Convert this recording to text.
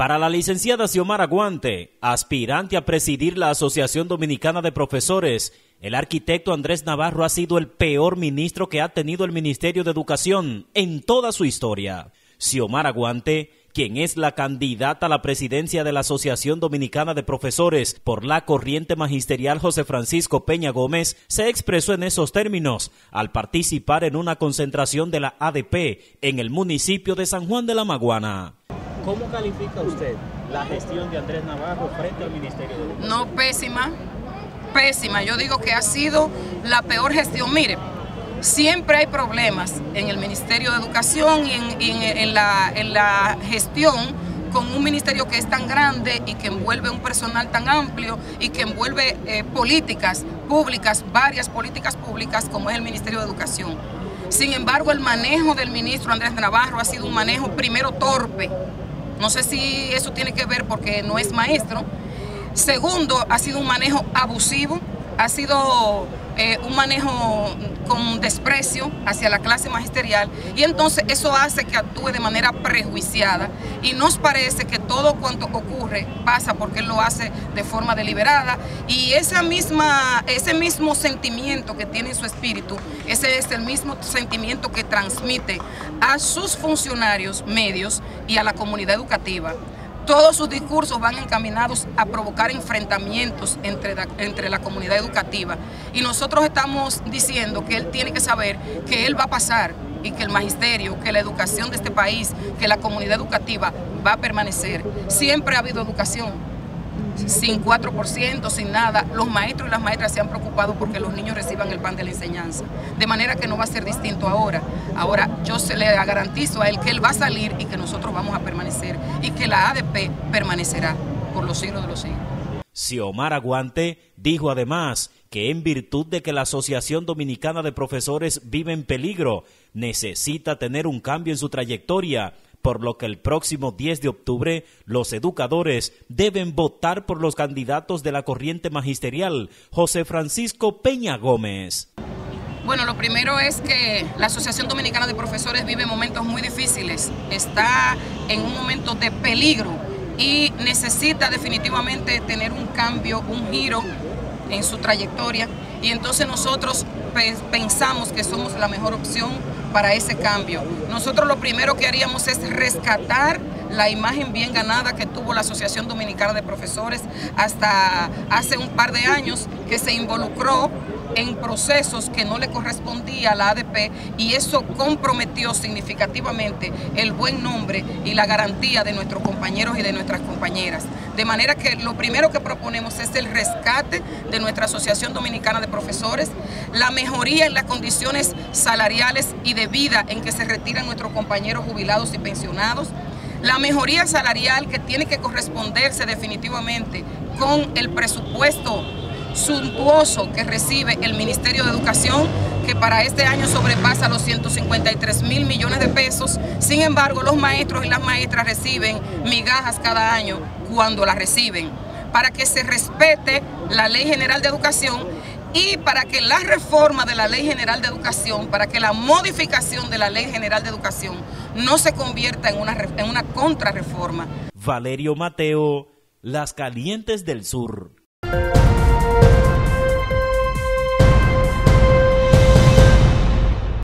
Para la licenciada Xiomara Guante, aspirante a presidir la Asociación Dominicana de Profesores, el arquitecto Andrés Navarro ha sido el peor ministro que ha tenido el Ministerio de Educación en toda su historia. Xiomara Guante, quien es la candidata a la presidencia de la Asociación Dominicana de Profesores por la corriente magisterial José Francisco Peña Gómez, se expresó en esos términos al participar en una concentración de la ADP en el municipio de San Juan de la Maguana. ¿Cómo califica usted la gestión de Andrés Navarro frente al Ministerio de Educación? No, pésima, pésima. Yo digo que ha sido la peor gestión. Mire, siempre hay problemas en el Ministerio de Educación y en, la, gestión con un ministerio que es tan grande y que envuelve un personal tan amplio y que envuelve eh, políticas públicas, varias políticas públicas como es el Ministerio de Educación. Sin embargo, el manejo del ministro Andrés Navarro ha sido un manejo primero torpe, no sé si eso tiene que ver porque no es maestro. Segundo, ha sido un manejo abusivo, ha sido eh, un manejo con desprecio hacia la clase magisterial y entonces eso hace que actúe de manera prejuiciada y nos parece que todo cuanto ocurre pasa porque él lo hace de forma deliberada y esa misma, ese mismo sentimiento que tiene en su espíritu, ese es el mismo sentimiento que transmite a sus funcionarios medios y a la comunidad educativa. Todos sus discursos van encaminados a provocar enfrentamientos entre la, entre la comunidad educativa. Y nosotros estamos diciendo que él tiene que saber que él va a pasar y que el magisterio, que la educación de este país, que la comunidad educativa va a permanecer. Siempre ha habido educación, sin 4%, sin nada, los maestros y las maestras se han preocupado porque los niños reciban el pan de la enseñanza. De manera que no va a ser distinto ahora. Ahora yo se le garantizo a él que él va a salir y que nosotros vamos a permanecer y que la ADP permanecerá por los siglos de los siglos. Xiomara Aguante dijo además que en virtud de que la Asociación Dominicana de Profesores vive en peligro, necesita tener un cambio en su trayectoria por lo que el próximo 10 de octubre los educadores deben votar por los candidatos de la corriente magisterial, José Francisco Peña Gómez. Bueno, lo primero es que la Asociación Dominicana de Profesores vive momentos muy difíciles, está en un momento de peligro y necesita definitivamente tener un cambio, un giro en su trayectoria y entonces nosotros pensamos que somos la mejor opción para ese cambio. Nosotros lo primero que haríamos es rescatar la imagen bien ganada que tuvo la Asociación Dominicana de Profesores hasta hace un par de años que se involucró en procesos que no le correspondía a la ADP y eso comprometió significativamente el buen nombre y la garantía de nuestros compañeros y de nuestras compañeras. De manera que lo primero que proponemos es el rescate de nuestra Asociación Dominicana de Profesores, la mejoría en las condiciones salariales y de vida en que se retiran nuestros compañeros jubilados y pensionados, la mejoría salarial que tiene que corresponderse definitivamente con el presupuesto suntuoso que recibe el Ministerio de Educación, que para este año sobrepasa los 153 mil millones de pesos. Sin embargo, los maestros y las maestras reciben migajas cada año cuando las reciben. Para que se respete la Ley General de Educación y para que la reforma de la Ley General de Educación, para que la modificación de la Ley General de Educación no se convierta en una, en una contrarreforma. Valerio Mateo, Las Calientes del Sur.